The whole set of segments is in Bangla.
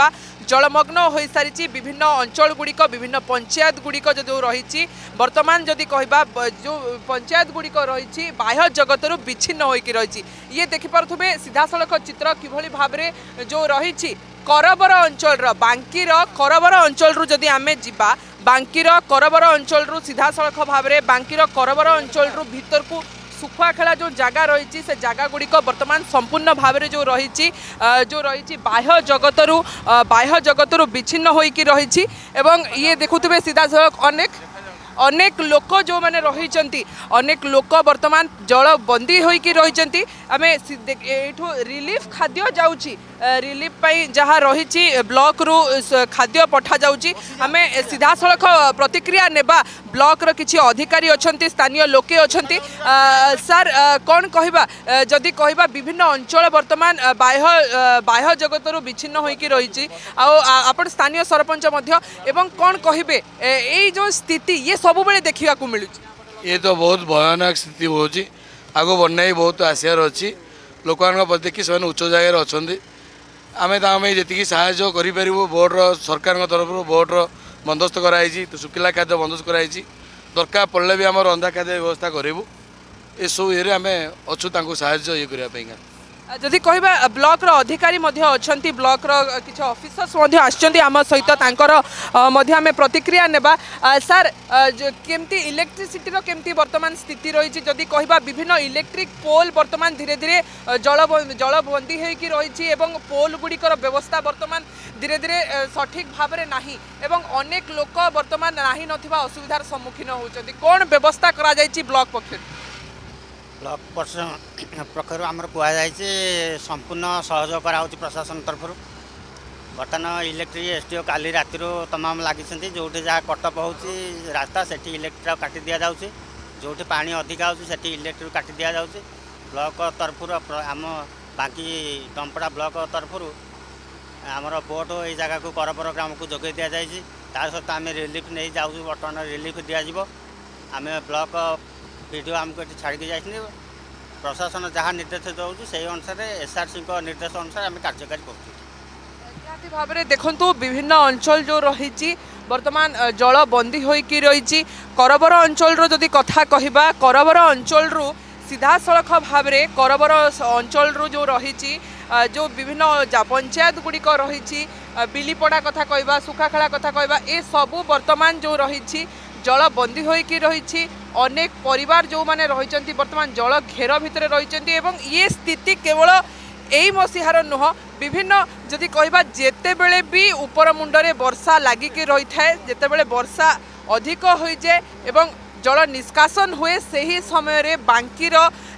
ବା ଜଳମଗ୍ନ ହୋଇସାରିଛି ବିଭିନ୍ନ ଅଞ୍ଚଳଗୁଡ଼ିକ ବିଭିନ୍ନ ପଞ୍ଚାୟତଗୁଡ଼ିକ ଯେଉଁ ରହିଛି ବର୍ତ୍ତମାନ ଯଦି କହିବା ଯେଉଁ ପଞ୍ଚାୟତଗୁଡ଼ିକ ରହିଛି ବାହ୍ୟ ଜଗତରୁ ବିଚ୍ଛିନ୍ନ ହୋଇକି ରହିଛି ଇଏ ଦେଖିପାରୁଥିବେ ସିଧାସଳଖ ଚିତ୍ର କିଭଳି ଭାବରେ ଯେଉଁ ରହିଛି କରବର ଅଞ୍ଚଳର ବାଙ୍କିର କରବର ଅଞ୍ଚଳରୁ ଯଦି ଆମେ ଯିବା ବାଙ୍କିର କରବର ଅଞ୍ଚଳରୁ ସିଧାସଳଖ ଭାବରେ ବାଙ୍କିର କରବର ଅଞ୍ଚଳରୁ ଭିତରକୁ শুখুয়াখেলা যে জায়গা রয়েছে সে জায়গাগুড়ি বর্তমান সম্পূর্ণ ভাবে যে রয়েছে যে রয়েছে বাহ্য জগতর বাহ্য জগতর বিচ্ছিন্ন হয়েকি রয়েছে এবং ইয়ে দেখুবে সিধাসলখ অনেক অনেক লোক ଯେଉଁମାନେ ରହିଛନ୍ତି ଅନେକ ଲୋକ ବର୍ତ୍ତମାନ ଜଳବନ୍ଦୀ ହୋଇକି ରହିଛନ୍ତି ଆମେ ଏଇଠୁ ରିଲିଫ୍ ଖାଦ୍ୟ ଯାଉଛି रिलीफ पाई जहाँ रही ब्लक रु खाद्य पठा जामें सीधा सड़ख प्रतिक्रिया ने ब्लक्र कि अधिकारी अच्छा स्थानीय लोके अच्छा सर कौन कह जदि कह विभिन्न अंचल बर्तमान बाह्य बाह्य जगत रु विच्छिन्न हो रही आप स्थानीय सरपंच कौन कहे ये स्थिति ये सब बड़े देखा मिलूँ ये तो बहुत भयानक स्थिति हो आगो बनाई बहुत आसार अच्छी लोक मान देखिए उच्च जगार अच्छा ଆମେ ତାଙ୍କ ପାଇଁ ଯେତିକି ସାହାଯ୍ୟ କରିପାରିବୁ ବୋର୍ଡ଼ର ସରକାରଙ୍କ ତରଫରୁ ବୋର୍ଡ଼ର ବନ୍ଦୋବସ୍ତ କରାଯାଇଛି ଶୁଖିଲା ଖାଦ୍ୟ ବନ୍ଦୋବସ୍ତ କରାଯାଇଛି ଦରକାର ପଡ଼ିଲେ ବି ଆମର ରନ୍ଧା ଖାଦ୍ୟ ବ୍ୟବସ୍ଥା କରିବୁ ଏସବୁ ଇଏରେ ଆମେ ଅଛୁ ତାଙ୍କୁ ସାହାଯ୍ୟ ଇଏ କରିବା ପାଇଁକା ଯଦି କହିବା ବ୍ଲକର ଅଧିକାରୀ ମଧ୍ୟ ଅଛନ୍ତି ବ୍ଲକର କିଛି ଅଫିସର୍ସ ମଧ୍ୟ ଆସିଛନ୍ତି ଆମ ସହିତ ତାଙ୍କର ମଧ୍ୟ ଆମେ ପ୍ରତିକ୍ରିୟା ନେବା ସାର୍ କେମିତି ଇଲେକ୍ଟ୍ରିସିଟିର କେମିତି ବର୍ତ୍ତମାନ ସ୍ଥିତି ରହିଛି ଯଦି କହିବା ବିଭିନ୍ନ ଇଲେକ୍ଟ୍ରିକ୍ ପୋଲ୍ ବର୍ତ୍ତମାନ ଧୀରେ ଧୀରେ ଜଳ ଜଳବନ୍ଦୀ ହୋଇକି ରହିଛି ଏବଂ ପୋଲ୍ ଗୁଡ଼ିକର ବ୍ୟବସ୍ଥା ବର୍ତ୍ତମାନ ଧୀରେ ଧୀରେ ସଠିକ୍ ଭାବରେ ନାହିଁ ଏବଂ ଅନେକ ଲୋକ ବର୍ତ୍ତମାନ ନାହିଁ ନଥିବା ଅସୁବିଧାର ସମ୍ମୁଖୀନ ହେଉଛନ୍ତି କ'ଣ ବ୍ୟବସ୍ଥା କରାଯାଇଛି ବ୍ଲକ ପକ୍ଷରୁ ବ୍ଲକ ପ୍ରଶାସନ ପକ୍ଷରୁ ଆମର କୁହାଯାଇଛି ସମ୍ପୂର୍ଣ୍ଣ ସହଯୋଗ କରାହେଉଛି ପ୍ରଶାସନ ତରଫରୁ ବର୍ତ୍ତମାନ ଇଲେକ୍ଟ୍ରି ଏସ୍ ଟି ଓ କାଲି ରାତିରୁ ତମାମ ଲାଗିଛନ୍ତି ଯେଉଁଠି ଯାହା କଟକ ହେଉଛି ରାସ୍ତା ସେଠି ଇଲେକ୍ଟ୍ରିଟା କାଟି ଦିଆଯାଉଛି ଯେଉଁଠି ପାଣି ଅଧିକା ହେଉଛି ସେଠି ଇଲେକ୍ଟ୍ରିକୁ କାଟି ଦିଆଯାଉଛି ବ୍ଲକ ତରଫରୁ ଆମ ବାଙ୍କି ଟମ୍ପଡ଼ା ବ୍ଲକ ତରଫରୁ ଆମର ବୋଟ୍ ଏଇ ଜାଗାକୁ କରପର ଗ୍ରାମକୁ ଯୋଗାଇ ଦିଆଯାଇଛି ତା ସହିତ ଆମେ ରିଲିଫ୍ ନେଇ ଯାଉଛୁ ବର୍ତ୍ତମାନ ରିଲିଫ୍ ଦିଆଯିବ ଆମେ ବ୍ଲକ ଭିଡ଼ିଓ ଆମକୁ ଏଠି ଛାଡ଼ିକି ଯାଇଛନ୍ତି ପ୍ରଶାସନ ଯାହା ନିର୍ଦ୍ଦେଶ ଦେଉଛି ସେହି ଅନୁସାରେ ଏସ୍ଆର୍ସିଙ୍କ ନିର୍ଦ୍ଦେଶ ଅନୁସାରେ ଆମେ କାର୍ଯ୍ୟକାରୀ କରୁଛୁ ନିହାତି ଭାବରେ ଦେଖନ୍ତୁ ବିଭିନ୍ନ ଅଞ୍ଚଳ ଯେଉଁ ରହିଛି ବର୍ତ୍ତମାନ ଜଳ ବନ୍ଦୀ ହୋଇକି ରହିଛି କରବର ଅଞ୍ଚଳର ଯଦି କଥା କହିବା କରବର ଅଞ୍ଚଳରୁ ସିଧାସଳଖ ଭାବରେ କରବର ଅଞ୍ଚଳରୁ ଯେଉଁ ରହିଛି ଯେଉଁ ବିଭିନ୍ନ ପଞ୍ଚାୟତ ଗୁଡ଼ିକ ରହିଛି ବିଲିପଡ଼ା କଥା କହିବା ସୁଖାଖେଳା କଥା କହିବା ଏସବୁ ବର୍ତ୍ତମାନ ଯେଉଁ ରହିଛି ଜଳ ବନ୍ଦୀ ହୋଇକି ରହିଛି অনেক পরিবার যে রয়েছেন বর্তমান জল ঘের ভিতরে রয়েছেন এবং ইয়ে স্থিতি কেবল এই মসিহার নুহ বিভিন্ন যদি কহবা যেতবে বি উপর মুন্ডরে বর্ষা লাগিকি রয়ে থাকে যেতবে বর্ষা অধিক হয়ে যায় এবং জল নিষ্কাশন হুয়ে সেই সময় বাঙ্কির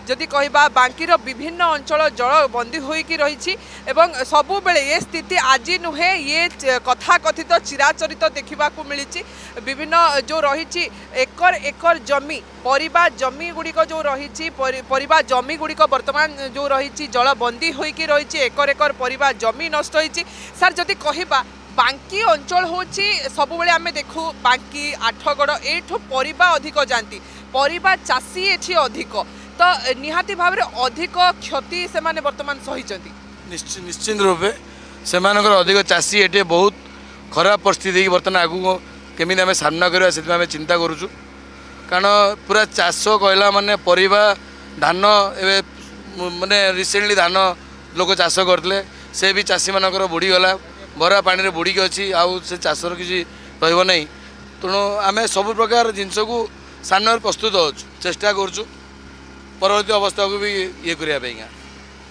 যদি কহবা বাঙ্কির বিভিন্ন অঞ্চল জল বন্দী হয়ে রয়েছে এবং সবুবেলে এ স্থিতি আজি নুহে ইয়ে কথা কথিত চিরাচরিত দেখা মিছে বিভিন্ন যে রয়েছে একর একর জমি পরিবা জমি গুড়িক যে রয়েছে পরিবা জমি গুড়িক বর্তমান যে রয়েছে জল বন্দী হয়ে রয়েছে একর একর পরিবা জমি নষ্ট হয়েছে স্যার যদি কহবা বাঙ্কি অঞ্চল হচ্ছে সবুলে আমি দেখু বাঙ্কি আঠগড় এইঠু পরিবা অধিক যাতে পরিবা চাষী এটি অধিক তো নিহাতি ভাবে অধিক ক্ষতি সে বর্তমান সহিছেন নিশ্চিন্ত রূপে সে অধিক চাষী এটি বহুত ଖରାପ ପରିସ୍ଥିତି ହେଇକି ବର୍ତ୍ତମାନ ଆଗକୁ କେମିତି ଆମେ ସାମ୍ନା କରିବା ସେଥିପାଇଁ ଆମେ ଚିନ୍ତା କରୁଛୁ କାରଣ ପୁରା ଚାଷ କହିଲା ମାନେ ପରିବା ଧାନ ଏବେ ମାନେ ରିସେଣ୍ଟଲି ଧାନ ଲୋକ ଚାଷ କରିଥିଲେ ସେ ବି ଚାଷୀମାନଙ୍କର ବୁଡ଼ିଗଲା ବରା ପାଣିରେ ବୁଡ଼ିକି ଅଛି ଆଉ ସେ ଚାଷର କିଛି ରହିବ ନାହିଁ ତେଣୁ ଆମେ ସବୁ ପ୍ରକାର ଜିନିଷକୁ ସାମ୍ନାରେ ପ୍ରସ୍ତୁତ ଅଛୁ ଚେଷ୍ଟା କରୁଛୁ ପରବର୍ତ୍ତୀ ଅବସ୍ଥାକୁ ବି ଇଏ କରିବା ପାଇଁକା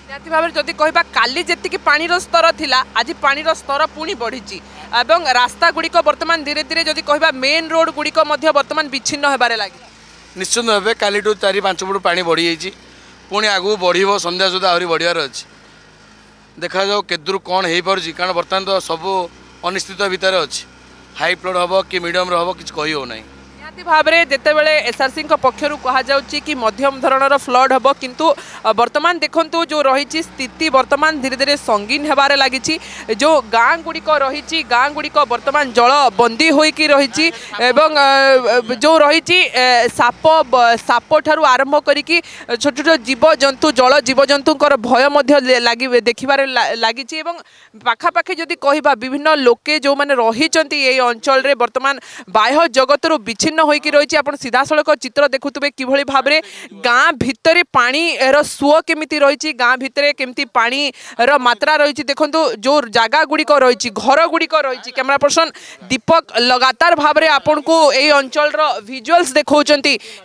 ନିହାତି ଭାବରେ ଯଦି କହିବା କାଲି ଯେତିକି ପାଣିର ସ୍ତର ଥିଲା ଆଜି ପାଣିର ସ୍ତର ପୁଣି ବଢ଼ିଛି ଏବଂ ରାସ୍ତାଗୁଡ଼ିକ ବର୍ତ୍ତମାନ ଧୀରେ ଧୀରେ ଯଦି କହିବା ମେନ୍ ରୋଡ଼ ଗୁଡ଼ିକ ମଧ୍ୟ ବର୍ତ୍ତମାନ ବିଚ୍ଛିନ୍ନ ହେବାରେ ଲାଗେ ନିଶ୍ଚିନ୍ତ ଭାବେ କାଲିଠୁ ଚାରି ପାଞ୍ଚ ଫୁଟ ପାଣି ବଢ଼ିଯାଇଛି ପୁଣି ଆଗକୁ ବଢ଼ିବ ସନ୍ଧ୍ୟା ସୁଦ୍ଧା ଆହୁରି ବଢ଼ିବାର ଅଛି ଦେଖାଯାଉ କେତେରୁ କ'ଣ ହେଇପାରୁଛି କାରଣ ବର୍ତ୍ତମାନ ତ ସବୁ ଅନିଶ୍ଚିତ ଭିତରେ ଅଛି ହାଇ ବ୍ଲଡ଼୍ ହେବ କି ମିଡ଼ିୟମ୍ରେ ହେବ କିଛି କହି ହେଉନାହିଁ ନିହାତି ଭାବରେ ଯେତେବେଳେ ଏସ୍ଆର୍ସିଙ୍କ ପକ୍ଷରୁ କୁହାଯାଉଛି କି ମଧ୍ୟମ ଧରଣର ଫ୍ଲଡ୍ ହେବ କିନ୍ତୁ ବର୍ତ୍ତମାନ ଦେଖନ୍ତୁ ଯେଉଁ ରହିଛି ସ୍ଥିତି ବର୍ତ୍ତମାନ ଧୀରେ ଧୀରେ ସଙ୍ଗୀନ ହେବାରେ ଲାଗିଛି ଯେଉଁ ଗାଁ ଗୁଡ଼ିକ ରହିଛି ଗାଁ ଗୁଡ଼ିକ ବର୍ତ୍ତମାନ ଜଳ ବନ୍ଦୀ ହୋଇକି ରହିଛି ଏବଂ ଯେଉଁ ରହିଛି ସାପ ସାପଠାରୁ ଆରମ୍ଭ କରିକି ଛୋଟ ଛୋଟ ଜୀବଜନ୍ତୁ ଜଳ ଜୀବଜନ୍ତୁଙ୍କର ଭୟ ମଧ୍ୟ ଲାଗି ଦେଖିବାରେ ଲାଗିଛି ଏବଂ ପାଖାପାଖି ଯଦି କହିବା ବିଭିନ୍ନ ଲୋକେ ଯେଉଁମାନେ ରହିଛନ୍ତି ଏଇ ଅଞ୍ଚଳରେ ବର୍ତ୍ତମାନ ବାହ୍ୟ ଜଗତରୁ ବିଚ୍ଛିନ୍ନ হয়েকি রয়েছে আপনার সিধাসলখ চিত্র দেখুবে কিভাবে ভাবে গাঁ ভিতরে পাঁর সুয় কমিটি রয়েছে গাঁ ভিতরে কমিটি পাঁর মাত্রা রয়েছে দেখুন যে জায়গা গুড়ি রয়েছে ঘর গুড়ি রয়েছে ক্যামেরা পর্সন দীপক লগাতার ভাবে আপনার এই অঞ্চলর ভিজুয়ালস দেখাও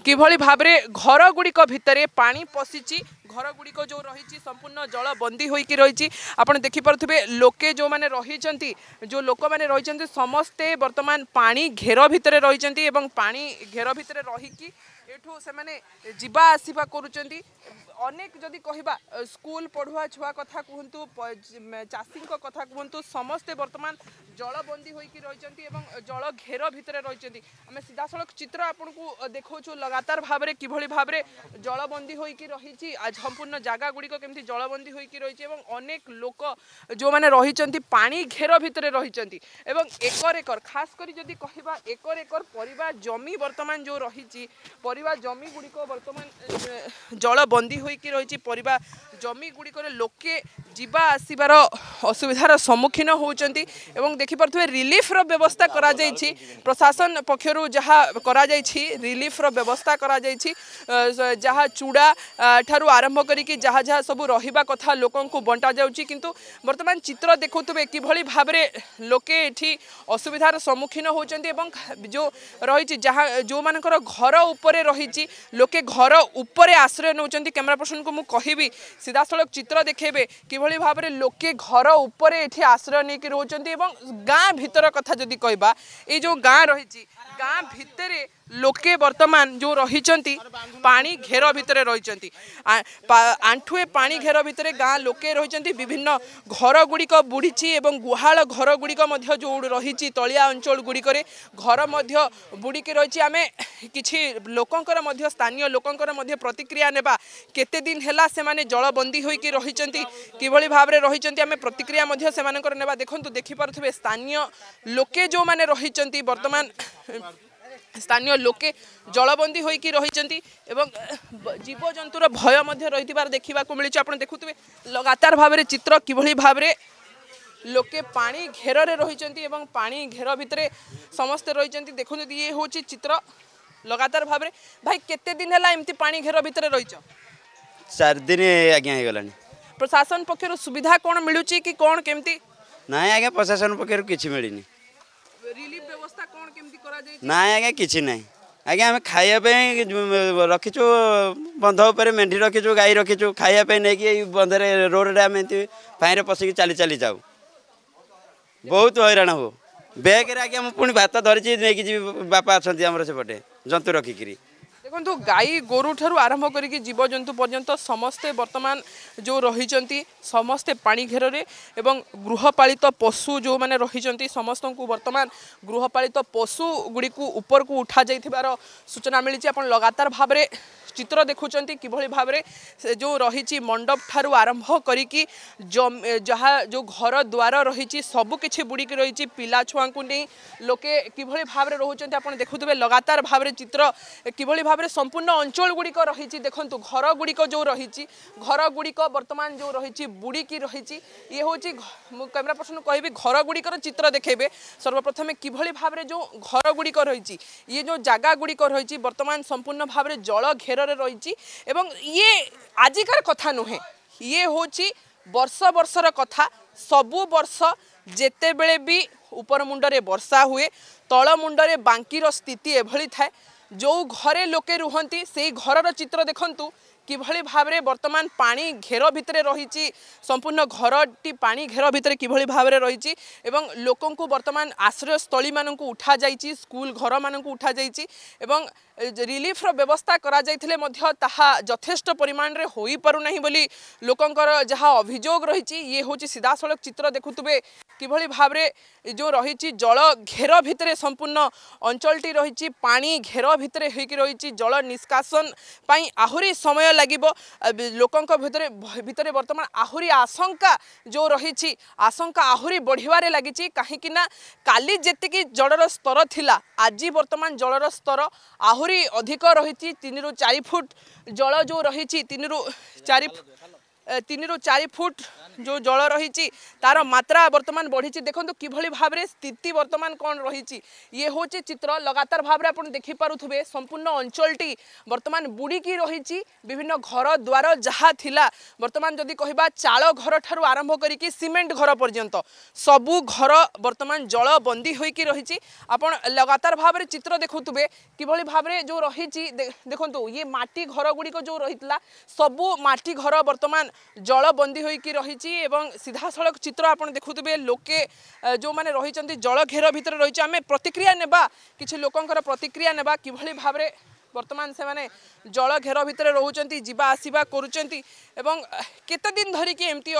কিভাবে ভাবে ঘর গুড়ি ভিতরে পাঁচ পশিছে ঘরগুড়িক যে রয়েছে সম্পূর্ণ জল বন্দী হইকি রয়েছে আপনার দেখিপারে লোকে যে রয়েছেন যে লোক মানে রয়েছেন সমস্তে বর্তমান পা ঘের ভিতরে রয়েছেন এবং পা ঘের ভিতরে রহিকি এঠু সে যা আসা করছেন অনেক যদি কহবা স্কুল পড়ুয়া ছুয়া কথা কুহতু চাষী কথা কুহতু সমস্তে বর্তমান জলবন্দী হয়ে রয়েছেন এবং জল ঘের ভিতরে রয়েছেন আমি সিধাসলখ চিত্র আপনার দেখাচ্ছু লগাতার ভাবে কিভাবে ভাবে জলবন্দী হয়ে রয়েছে সম্পূর্ণ জায়গা গুড়ি কমিটি জলবন্দী হয়ে রয়েছে এবং অনেক লোক যে রয়েছেন পাঁচ ঘের ভিতরে রয়েছেন এবং একর একর খাস করে যদি কহবা একর একর পরিবা জমি বর্তমান যে রয়েছে পরিবা গুড়ি বর্তমান জলবন্দী হয়েকি রয়েছে পরিবা জমি জমিগুড়িকরে লোকে যা আসবার অসুবিধার সম্মুখীন হচ্ছেন এবং দেখিপারে রিলিফর ব্যবস্থা করা যাই প্রশাসন পক্ষ যা করা যাই রিলিফর ব্যবস্থা করা যাই যা চূড়া ঠারু আরম্ভ করি যা যা সব রহবা কথা লোক বন্টা যাচ্ছি কিন্তু বর্তমান চিত্র দেখুবে কিভাবে ভাবে লোকে এটি অসুবিধার সম্মুখীন হচ্ছেন এবং যে রয়েছে যা যে ঘর উপরে রয়েছে লোকে ঘর উপরে আশ্রয় নেওয়া ক্যামেরা পর্সনকে মু কবি ସିଧାସଳଖ ଚିତ୍ର ଦେଖେଇବେ କିଭଳି ଭାବରେ ଲୋକେ ଘର ଉପରେ ଏଠି ଆଶ୍ରୟ ନେଇକି ରହୁଛନ୍ତି ଏବଂ ଗାଁ ଭିତର କଥା ଯଦି କହିବା ଏଇ ଯେଉଁ ଗାଁ ରହିଛି ଗାଁ ଭିତରେ ଲୋକେ ବର୍ତ୍ତମାନ ଯେଉଁ ରହିଛନ୍ତି ପାଣି ଘେର ଭିତରେ ରହିଛନ୍ତି ଆଣ୍ଠୁଏ ପାଣି ଘେର ଭିତରେ ଗାଁ ଲୋକେ ରହିଛନ୍ତି ବିଭିନ୍ନ ଘରଗୁଡ଼ିକ ବୁଡ଼ିଛି ଏବଂ ଗୁହାଳ ଘରଗୁଡ଼ିକ ମଧ୍ୟ ଯେଉଁ ରହିଛି ତଳିଆ ଅଞ୍ଚଳ ଗୁଡ଼ିକରେ ଘର ମଧ୍ୟ ବୁଡ଼ିକି ରହିଛି ଆମେ କିଛି ଲୋକଙ୍କର ମଧ୍ୟ ସ୍ଥାନୀୟ ଲୋକଙ୍କର ମଧ୍ୟ ପ୍ରତିକ୍ରିୟା ନେବା କେତେ ଦିନ ହେଲା ସେମାନେ ଜଳବନ୍ଦୀ ହୋଇକି ରହିଛନ୍ତି କିଭଳି ଭାବରେ ରହିଛନ୍ତି ଆମେ ପ୍ରତିକ୍ରିୟା ମଧ୍ୟ ସେମାନଙ୍କର ନେବା ଦେଖନ୍ତୁ ଦେଖିପାରୁଥିବେ ସ୍ଥାନୀୟ ଲୋକେ ଯେଉଁମାନେ ରହିଛନ୍ତି ବର୍ତ୍ତମାନ স্থানীয় লোকে জলবন্দী হয়েকি রয়েছেন এবং জীবজন্তুর ভয় মধ্যে রয়েছে দেখা মিলছে আপনার দেখুবে লগাতার ভাবে চিত্র কিভাবে ভাবে লোকে পানি ঘেরে রয়েছেন এবং পানি ঘের ভিতরে সমস্তে রয়েছেন দেখুন ইয়ে হচ্ছে চিত্র লগাতার ভাবে ভাই কেতে দিন হল এমতি পানি ঘের ভিতরে রয়েছ চারদিন আজ্ঞা হয়ে গলানি প্রশাসন পক্ষ সুবিধা কম মিলুচি কি কম কেমতি না আজ্ঞা প্রশাসন পক্ষ কিছু মিলিনি ନା ଆଜ୍ଞା କିଛି ନାହିଁ ଆଜ୍ଞା ଆମେ ଖାଇବା ପାଇଁ ରଖିଛୁ ବନ୍ଧ ଉପରେ ମେଣ୍ଢି ରଖିଛୁ ଗାଈ ରଖିଛୁ ଖାଇବା ପାଇଁ ନେଇକି ଏଇ ବନ୍ଧରେ ରୋଡ଼ରେ ଆମେ ଏମିତି ପାଣିରେ ପଶିକି ଚାଲି ଚାଲି ଯାଉ ବହୁତ ହଇରାଣ ହଉ ବ୍ୟାଗ୍ରେ ଆଜ୍ଞା ମୁଁ ପୁଣି ଭାତ ଧରିଛି ନେଇକି ଯିବି ବାପା ଅଛନ୍ତି ଆମର ସେପଟେ ଜନ୍ତୁ ରଖିକିରି দেখন্তু ଗାଈ ଗୋରୁଠାରୁ ଆରମ୍ଭ କରିକି ଜୀବଜନ୍ତୁ ପର୍ଯ୍ୟନ୍ତ ସମସ୍ତେ ବର୍ତ୍ତମାନ ଯେଉଁ ରହିଛନ୍ତି ସମସ୍ତେ ପାଣି ଘେରରେ ଏବଂ ଗୃହପାଳିତ ପଶୁ ଯେଉଁମାନେ ରହିଛନ୍ତି ସମସ୍ତଙ୍କୁ ବର୍ତ୍ତମାନ ଗୃହପାଳିତ ପଶୁଗୁଡ଼ିକୁ ଉପରକୁ ଉଠାଯାଇଥିବାର ସୂଚନା ମିଳିଛି ଆପଣ ଲଗାତାର ଭାବରେ চিত্র দেখুছেন কিভাবে ভাবে যে রয়েছে মণ্ডপ ঠার আরম্ভ করিকি যা যে ঘর দ্বার রয়েছে সবুকিছি বুড়িকি রয়েছে পিলা ছুঁয়া নেই লোকে কিভাবে ভাবে রোচান আপনার দেখুবে লগাতার ভাবে চিত্র কিভাবে ভাবে সম্পূর্ণ অঞ্চলগুড়িক রয়েছে দেখুন ঘরগুড়িক যে রয়েছে ঘরগুড়িক বর্তমান যে রয়েছে বুড়িকি রয়েছে ইয়ে হচ্ছে ক্যামেরা পর্সন কহবি ঘরগুড়িকর চিত্র দেখেবে সর্বপ্রথমে কিভাবে ভাবে যে ঘরগুড়িক রয়েছে ইয়ে যে জায়গাগুড়িক রয়েছে বর্তমান সম্পূর্ণ ভাবে জল ঘের ଅଞ୍ଚଳରେ ରହିଛି ଏବଂ ଇଏ ଆଜିକାର କଥା ନୁହେଁ ଇଏ ହେଉଛି ବର୍ଷ ବର୍ଷର କଥା ସବୁ ବର୍ଷ ଯେତେବେଳେ ବି ଉପର ମୁଣ୍ଡରେ ବର୍ଷା ହୁଏ ତଳ ମୁଣ୍ଡରେ ବାଙ୍କିର ସ୍ଥିତି ଏଭଳି ଥାଏ ଯେଉଁ ଘରେ ଲୋକେ ରୁହନ୍ତି ସେଇ ଘରର ଚିତ୍ର ଦେଖନ୍ତୁ কিভাবে ভাবে বর্তমান পাঁচ ঘের ভিতরে রয়েছে সম্পূর্ণ ঘরটি পাঁচ ঘের ভিতরে কিভাবে ভাবে রয়েছে এবং লোক বর্তমান আশ্রয়স্থলী মানুষ উঠা যাই স্কুল ঘর মানুষ উঠা যাই এবং রিলিফর ব্যবস্থা করা যাইলে তাহা যথেষ্ট পরিমাণে হয়ে পু বলে লোকর যা অভিযোগ রয়েছে ইয়ে হচ্ছে সিধাসলখ চিত্র দেখুবে কিভাবে ভাবে যে রয়েছে জল ঘের ভিতরে সম্পূর্ণ অঞ্চলটি রয়েছে পা ঘের ভিতরে হয়ে রয়েছে জল নিষ্কাশন আহরি সময় লাগিব লোক ভিতরে ভিতরে বর্তমান আহরি আশঙ্কা যে রয়েছে আশঙ্কা আহরি বড়িবার লাগিছে কাহিঁকি না কালি যেতে জলর স্তর লা আজ বর্তমান জলর স্তর আহরি অধিক রয়েছে তিন রু চারি ফুট জল যে রয়েছে তিন রু চারি তিন রু চারি ফুট যে জল রয়েছে তার মাত্রা বর্তমান বড়িছে দেখুন কিভাবে ভাবে স্থিতি বর্তমান কম রয়েছে ইয়ে হচ্ছে চিত্র লগাতার ভাবে আপনার দেখিপারে সম্পূর্ণ অঞ্চলটি বর্তমান বুড়িকি রয়েছে বিভিন্ন ঘর দ্বার যা লা বর্তমান যদি কহবা চাল ঘর ঠার আরম্ভ করি সিমেন্ট ঘর পর্যন্ত সবু ঘর বর্তমান জল বন্দী হয়ে রয়েছে আপনার লগাতার ভাবে চিত্র দেখুবে কিভাবে ভাবে যে রয়েছে দেখুন ইয়ে মাটি ঘরগুড়ি যে রয়েছে সবু মাটি ঘর বর্তমান জলবন্দী হয়ে রয়েছে এবং সিধাসলখ চিত্র আপনার দেখুবে লোকে যে রয়েছেন জল ঘের ভিতরে রয়েছে আমি প্রতিক্রিয়া নেবা কিছু লোকঙ্কর প্রতিক্রিয়া নেবা কিভাবে ভাবে বর্তমান সে জল ঘের ভিতরে রোচান যা আসবা করছেন এবং কতদিন দিন ধরিকি এমতি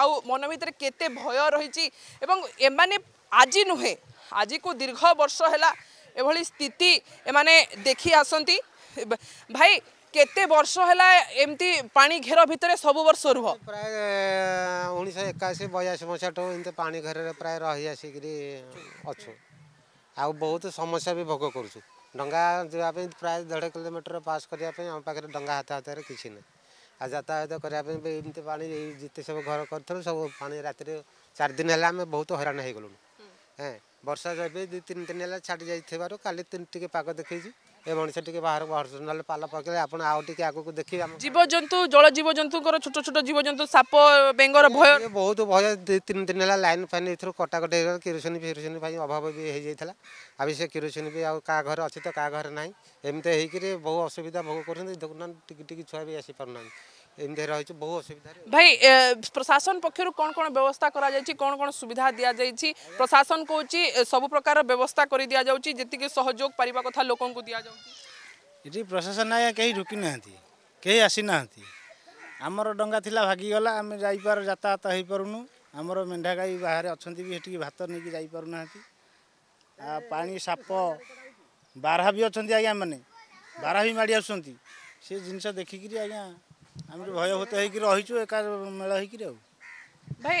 অন ভিতরে কেতে ভয় রয়েছে এবং এমানে আজি নুহে আজিকু দীর্ঘ বর্ষ হল এভাবে স্থিতি এমানে দেখি আসন্তি ভাই কেতে বর্ষ হেলা এমতি পানি ঘের ভিতরে সবু বর্ষ রুহ প্রায় উনিশশো একাশি বয়াশি মশাঠু এমতি পানি ঘেরের প্রায় রহি আসিকি অছু আউ সমস্যা বি ভোগ করছু ডঙ্গা যাওয়া প্রায় দেড় কিলোমিটর পাস করা আমার পাখে ডঙ্গা হাত হাতের কিছু না আর যাতায়াত করা এমতি পানি যেতে সব ঘর করছিল সব পানি রাতে চারিদিন হলে আমি বহুত হইরাণ হয়ে গলু হ্যাঁ বর্ষা যাবে দুই তিন দিন হলে ছাড়ি যাই কালি টিকে পাগ দেখেছি ଏ ମଣିଷ ଟିକେ ବାହାରକୁ ବାହାରୁଛନ୍ତି ନହେଲେ ପାଲ ପକେଇଲେ ଆପଣ ଆଉ ଟିକେ ଆଗକୁ ଦେଖିବେ ଜୀବଜନ୍ତୁ ଜଳ ଜୀବଜନ୍ତୁଙ୍କର ଛୋଟ ଛୋଟ ଜୀବଜନ୍ତୁ ସାପ ବେଙ୍ଗର ଭୟ ବହୁତ ଭୟ ଦୁଇ ତିନି ଦିନ ହେଲା ଲାଇନ୍ ଫାଇନ୍ ଏଥିରୁ କଟାକଟି ହେଇଗଲା କିରୋସିନ ଫିରୋସିନ ପାଇଁ ଅଭାବ ବି ହେଇଯାଇଥିଲା ଆଉ ସେ କିରୋସିନ ବି ଆଉ କାହା ଘରେ ଅଛି ତ କାହା ଘରେ ନାହିଁ ଏମିତି ହେଇକିରି ବହୁ ଅସୁବିଧା ଭୋଗ କରୁଛନ୍ତି ଦେଖୁନାହାନ୍ତି ଟିକି ଟିକି ଛୁଆ ବି ଆସିପାରୁନାହାନ୍ତି ଏମିତି ରହିଛୁ ବହୁ ଅସୁବିଧାରେ ଭାଇ ପ୍ରଶାସନ ପକ୍ଷରୁ କ'ଣ କ'ଣ ବ୍ୟବସ୍ଥା କରାଯାଇଛି କ'ଣ କ'ଣ ସୁବିଧା ଦିଆଯାଇଛି ପ୍ରଶାସନ କହୁଛି ସବୁ ପ୍ରକାର ବ୍ୟବସ୍ଥା କରି ଦିଆଯାଉଛି ଯେତିକି ସହଯୋଗ ପାରିବା କଥା ଲୋକଙ୍କୁ ଦିଆଯାଉଛି ଏଠି ପ୍ରଶାସନ ଆଜ୍ଞା କେହି ରୁକି ନାହାନ୍ତି କେହି ଆସିନାହାନ୍ତି ଆମର ଡଙ୍ଗା ଥିଲା ଭାଗିଗଲା ଆମେ ଯାଇପାର ଯାତାୟାତ ହେଇପାରୁନୁ ଆମର ମେଣ୍ଢା ଗାଈ ବାହାରେ ଅଛନ୍ତି ବି ସେଠିକି ଭାତ ନେଇକି ଯାଇପାରୁନାହାନ୍ତି ଆଉ ପାଣି ସାପ ବାରହା ବି ଅଛନ୍ତି ଆଜ୍ଞାମାନେ ବାରହା ବି ମାଡ଼ି ଆସୁଛନ୍ତି ସେ ଜିନିଷ ଦେଖିକିରି ଆଜ୍ଞା ଆମେ ଭୟଭୂତ ହେଇକି ରହିଛୁ ଏକା ମେଳ ହେଇକିରି ଆଉ ଭାଇ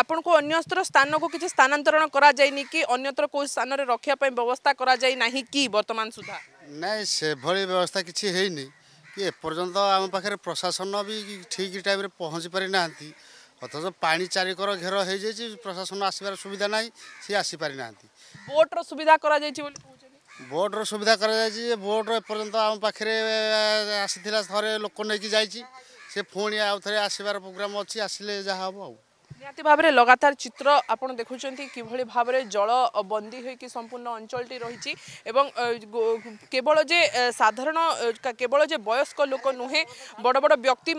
ଆପଣଙ୍କୁ ଅନ୍ୟତ୍ର ସ୍ଥାନକୁ କିଛି ସ୍ଥାନାନ୍ତରଣ କରାଯାଇନି କି ଅନ୍ୟତ୍ର କେଉଁ ସ୍ଥାନରେ ରଖିବା ପାଇଁ ବ୍ୟବସ୍ଥା କରାଯାଇ ନାହିଁ କି ବର୍ତ୍ତମାନ ସୁଦ୍ଧା ନାଇଁ ସେଭଳି ବ୍ୟବସ୍ଥା କିଛି ହେଇନି କି ଏପର୍ଯ୍ୟନ୍ତ ଆମ ପାଖରେ ପ୍ରଶାସନ ବି ଠିକ୍ ଟାଇମ୍ରେ ପହଞ୍ଚି ପାରିନାହାନ୍ତି ଅଥଚ ପାଣି ଚାରିକର ଘେର ହେଇଯାଇଛି ପ୍ରଶାସନ ଆସିବାର ସୁବିଧା ନାହିଁ ସିଏ ଆସିପାରିନାହାନ୍ତି ବୋଟ୍ର ସୁବିଧା କରାଯାଇଛି ବୋଲି ବୋଟ୍ର ସୁବିଧା କରାଯାଇଛି ଯେ ବୋଟ୍ ଏପର୍ଯ୍ୟନ୍ତ ଆମ ପାଖରେ ଆସିଥିଲା ଥରେ ଲୋକ ନେଇକି ଯାଇଛି ସେ ପୁଣି ଆଉ ଥରେ ଆସିବାର ପ୍ରୋଗ୍ରାମ୍ ଅଛି ଆସିଲେ ଯାହା ହେବ ଆଉ নিহতি ভাবে লগাতার চিত্র আপনার দেখুম কিভাবে ভাবে জল বন্দী হয়ে সম্পূর্ণ অঞ্চলটি রয়েছে এবং কেবল যে সাধারণ কেবল যে বয়স্ক লোক নুহে বড় বড় ব্যক্তি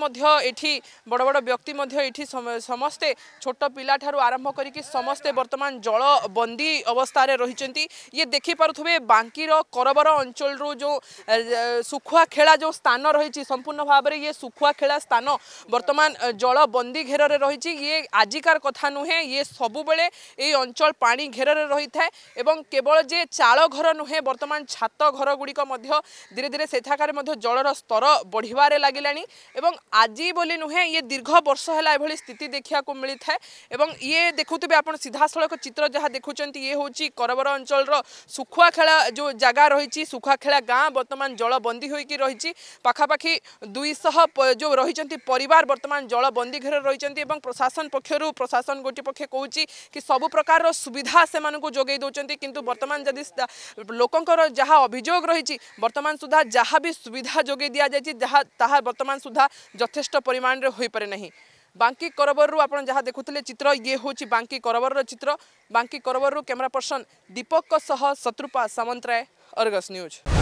এটি বড় বড় ব্যক্তি এটি সমস্তে ছোট পিলা ঠার আরম্ভ করি সমস্তে বর্তমান জল বন্দী অবস্থায় রয়েছেন ইয়ে দেখিপারে বাঙ্কির করবর অঞ্চল যে শুখুয়া খেলা যে স্থান রয়েছে সম্পূর্ণ ভাবে ইয়ে শুখুয়া খেলা স্থান বর্তমান জল বন্দী ঘেরের রয়েছে ইয়ে আজ ଆଜିକାର କଥା ନୁହେଁ ଇଏ ସବୁବେଳେ ଏଇ ଅଞ୍ଚଳ ପାଣି ଘେରରେ ରହିଥାଏ ଏବଂ କେବଳ ଯେ ଚାଳ ଘର ନୁହେଁ ବର୍ତ୍ତମାନ ଛାତ ଘରଗୁଡ଼ିକ ମଧ୍ୟ ଧୀରେ ଧୀରେ ସେଠାକାରେ ମଧ୍ୟ ଜଳର ସ୍ତର ବଢ଼ିବାରେ ଲାଗିଲାଣି ଏବଂ ଆଜି ବୋଲି ନୁହେଁ ଇଏ ଦୀର୍ଘ ବର୍ଷ ହେଲା ଏଭଳି ସ୍ଥିତି ଦେଖିବାକୁ ମିଳିଥାଏ ଏବଂ ଇଏ ଦେଖୁଥିବେ ଆପଣ ସିଧାସଳଖ ଚିତ୍ର ଯାହା ଦେଖୁଛନ୍ତି ଇଏ ହେଉଛି କରବର ଅଞ୍ଚଳର ଶୁଖୁଆଖେଳା ଯେଉଁ ଜାଗା ରହିଛି ଶୁଖୁଆଖେଳା ଗାଁ ବର୍ତ୍ତମାନ ଜଳବନ୍ଦୀ ହୋଇକି ରହିଛି ପାଖାପାଖି ଦୁଇଶହ ଯେଉଁ ରହିଛନ୍ତି ପରିବାର ବର୍ତ୍ତମାନ ଜଳବନ୍ଦୀ ଘେରରେ ରହିଛନ୍ତି ଏବଂ ପ୍ରଶାସନ ପକ୍ଷରୁ प्रशासन गोटे पक्षे कौच कि सब प्रकार सुविधा से मानक जोगे दौरान कितु बर्तमान जदि लोकंर जहाँ अभोग रही बर्तमान सुधा जहाँ भी सुविधा जोगे दि जाए बर्तमान सुधा जथेष परिमाण में हो पारे ना बांकी करबरू आप जहाँ देखुले चित्र ये हूँ बांकी करबर चित्र बांकी करबरू कैमेरा पर्सन दीपक सह शत्रुपा सामंतराय अरगस न्यूज़